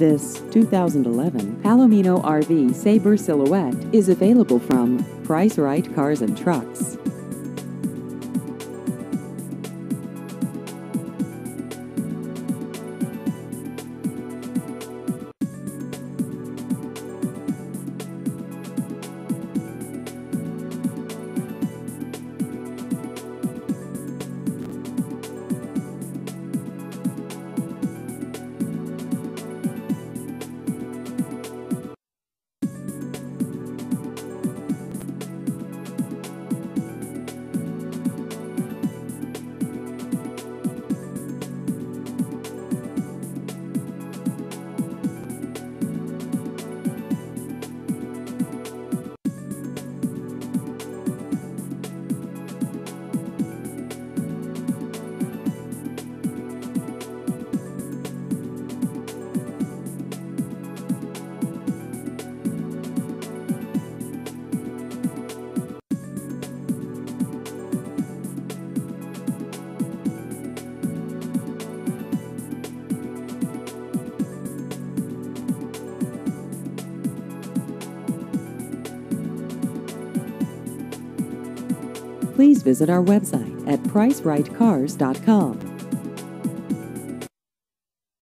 This 2011 Palomino RV Sabre Silhouette is available from Price Right Cars and Trucks. Please visit our website at pricerightcars.com.